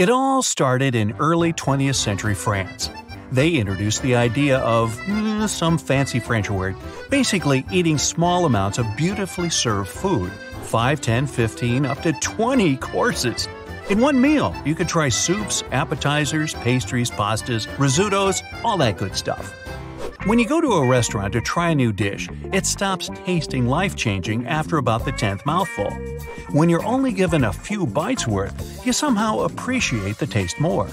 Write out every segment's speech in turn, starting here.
It all started in early 20th century France. They introduced the idea of mm, some fancy French word, basically eating small amounts of beautifully served food 5, 10, 15, up to 20 courses. In one meal, you could try soups, appetizers, pastries, pastas, risottos, all that good stuff. When you go to a restaurant to try a new dish, it stops tasting life changing after about the 10th mouthful. When you're only given a few bites worth, you somehow appreciate the taste more.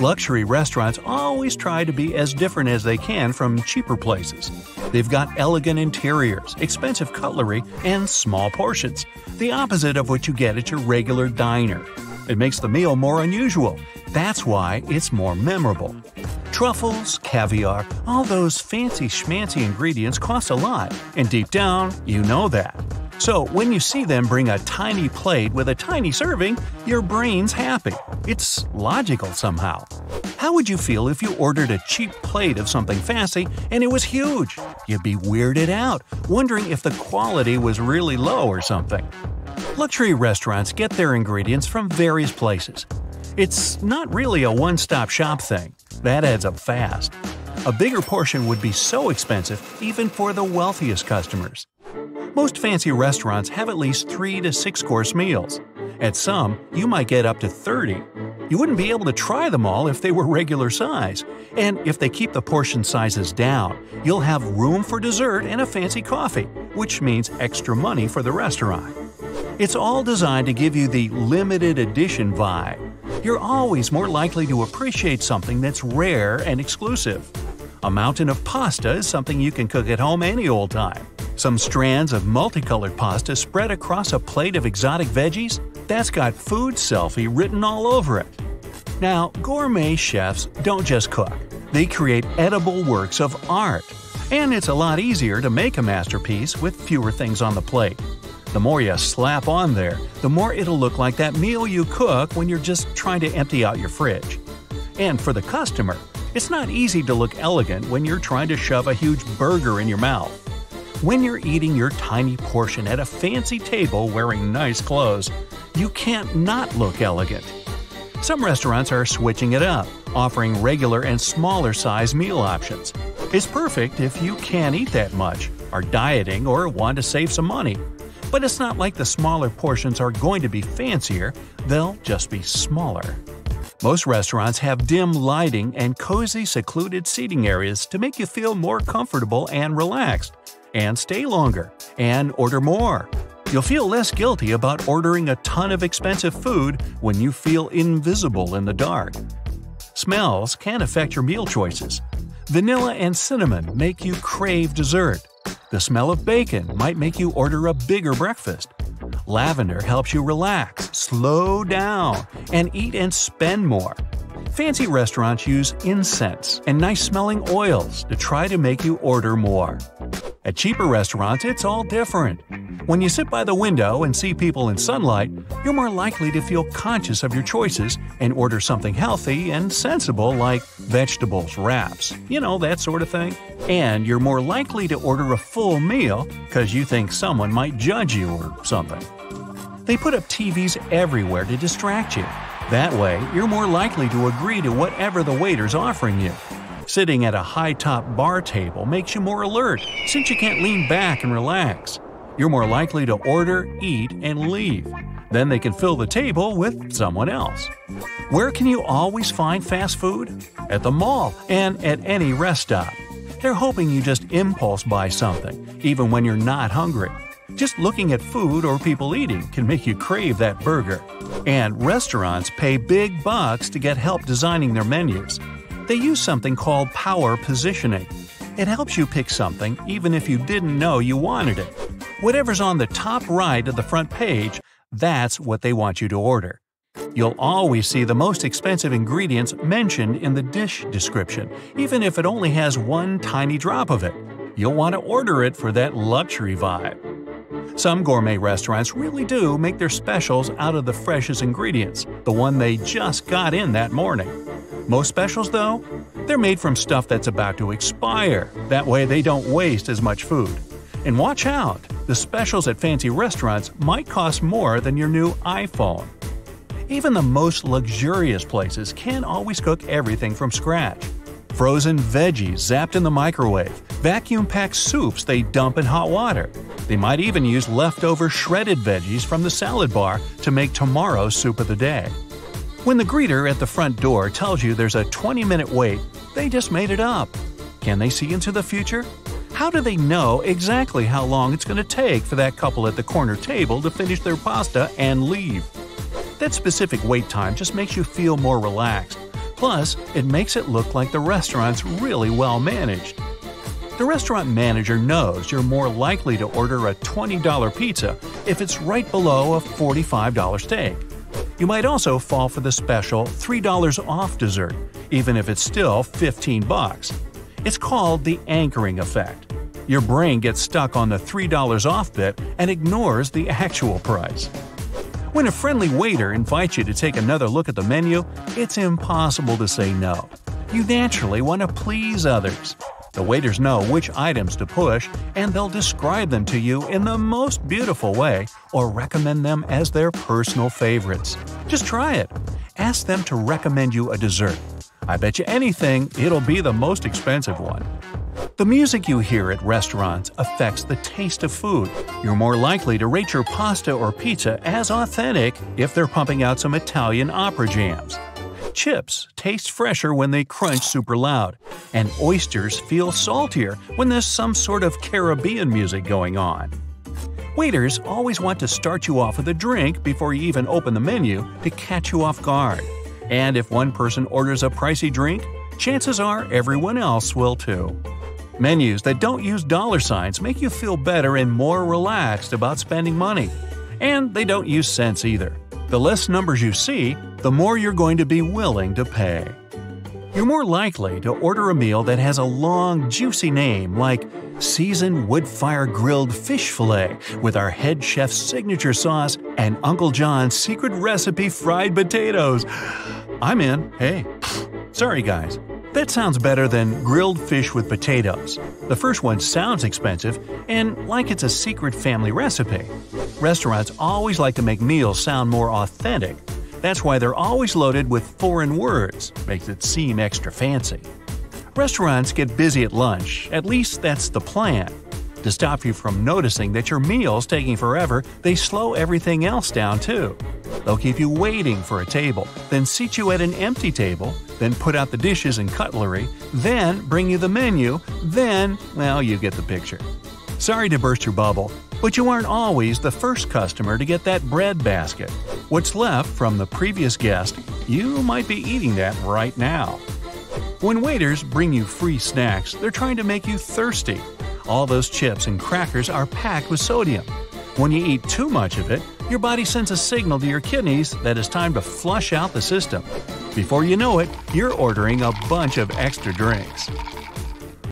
Luxury restaurants always try to be as different as they can from cheaper places. They've got elegant interiors, expensive cutlery, and small portions, the opposite of what you get at your regular diner. It makes the meal more unusual. That's why it's more memorable. Truffles, caviar, all those fancy schmancy ingredients cost a lot, and deep down, you know that. So when you see them bring a tiny plate with a tiny serving, your brain's happy. It's logical somehow. How would you feel if you ordered a cheap plate of something fancy and it was huge? You'd be weirded out, wondering if the quality was really low or something. Luxury restaurants get their ingredients from various places. It's not really a one stop shop thing. That adds up fast. A bigger portion would be so expensive even for the wealthiest customers. Most fancy restaurants have at least 3 to 6 course meals. At some, you might get up to 30. You wouldn't be able to try them all if they were regular size. And if they keep the portion sizes down, you'll have room for dessert and a fancy coffee, which means extra money for the restaurant. It's all designed to give you the limited edition vibe. You're always more likely to appreciate something that's rare and exclusive. A mountain of pasta is something you can cook at home any old time. Some strands of multicolored pasta spread across a plate of exotic veggies? That's got food selfie written all over it. Now, gourmet chefs don't just cook, they create edible works of art. And it's a lot easier to make a masterpiece with fewer things on the plate. The more you slap on there, the more it'll look like that meal you cook when you're just trying to empty out your fridge. And for the customer, it's not easy to look elegant when you're trying to shove a huge burger in your mouth. When you're eating your tiny portion at a fancy table wearing nice clothes, you can't not look elegant. Some restaurants are switching it up, offering regular and smaller size meal options. It's perfect if you can't eat that much, are dieting, or want to save some money. But it's not like the smaller portions are going to be fancier, they'll just be smaller. Most restaurants have dim lighting and cozy, secluded seating areas to make you feel more comfortable and relaxed and stay longer, and order more. You'll feel less guilty about ordering a ton of expensive food when you feel invisible in the dark. Smells can affect your meal choices. Vanilla and cinnamon make you crave dessert. The smell of bacon might make you order a bigger breakfast. Lavender helps you relax, slow down, and eat and spend more. Fancy restaurants use incense and nice smelling oils to try to make you order more. At cheaper restaurants, it's all different. When you sit by the window and see people in sunlight, you're more likely to feel conscious of your choices and order something healthy and sensible like vegetables, wraps, you know, that sort of thing. And you're more likely to order a full meal because you think someone might judge you or something. They put up TVs everywhere to distract you. That way, you're more likely to agree to whatever the waiter's offering you. Sitting at a high top bar table makes you more alert since you can't lean back and relax. You're more likely to order, eat, and leave. Then they can fill the table with someone else. Where can you always find fast food? At the mall and at any rest stop. They're hoping you just impulse buy something, even when you're not hungry. Just looking at food or people eating can make you crave that burger. And restaurants pay big bucks to get help designing their menus. They use something called power positioning. It helps you pick something even if you didn't know you wanted it. Whatever's on the top right of the front page, that's what they want you to order. You'll always see the most expensive ingredients mentioned in the dish description, even if it only has one tiny drop of it. You'll want to order it for that luxury vibe. Some gourmet restaurants really do make their specials out of the freshest ingredients, the one they just got in that morning. Most specials, though, they're made from stuff that's about to expire. That way they don't waste as much food. And watch out! The specials at fancy restaurants might cost more than your new iPhone. Even the most luxurious places can't always cook everything from scratch. Frozen veggies zapped in the microwave, vacuum packed soups they dump in hot water. They might even use leftover shredded veggies from the salad bar to make tomorrow's soup of the day. When the greeter at the front door tells you there's a 20 minute wait, they just made it up. Can they see into the future? How do they know exactly how long it's going to take for that couple at the corner table to finish their pasta and leave? That specific wait time just makes you feel more relaxed. Plus, it makes it look like the restaurant's really well managed. The restaurant manager knows you're more likely to order a $20 pizza if it's right below a $45 steak. You might also fall for the special $3 off dessert, even if it's still 15 bucks. It's called the anchoring effect. Your brain gets stuck on the $3 off bit and ignores the actual price. When a friendly waiter invites you to take another look at the menu, it's impossible to say no. You naturally want to please others. The waiters know which items to push, and they'll describe them to you in the most beautiful way or recommend them as their personal favorites. Just try it. Ask them to recommend you a dessert. I bet you anything it'll be the most expensive one. The music you hear at restaurants affects the taste of food. You're more likely to rate your pasta or pizza as authentic if they're pumping out some Italian opera jams. Chips taste fresher when they crunch super loud, and oysters feel saltier when there's some sort of Caribbean music going on. Waiters always want to start you off with a drink before you even open the menu to catch you off guard. And if one person orders a pricey drink, chances are everyone else will too. Menus that don't use dollar signs make you feel better and more relaxed about spending money. And they don't use cents either. The less numbers you see, the more you're going to be willing to pay. You're more likely to order a meal that has a long, juicy name like seasoned wood fire grilled fish fillet with our head chef's signature sauce and Uncle John's secret recipe fried potatoes. I'm in. Hey. Sorry, guys. That sounds better than grilled fish with potatoes. The first one sounds expensive and like it's a secret family recipe. Restaurants always like to make meals sound more authentic. That's why they're always loaded with foreign words, makes it seem extra fancy. Restaurants get busy at lunch, at least that's the plan. To stop you from noticing that your meal's taking forever, they slow everything else down too. They'll keep you waiting for a table, then seat you at an empty table, then put out the dishes and cutlery, then bring you the menu, then, well, you get the picture. Sorry to burst your bubble, but you aren't always the first customer to get that bread basket. What's left from the previous guest, you might be eating that right now. When waiters bring you free snacks, they're trying to make you thirsty. All those chips and crackers are packed with sodium. When you eat too much of it, your body sends a signal to your kidneys that it's time to flush out the system. Before you know it, you're ordering a bunch of extra drinks.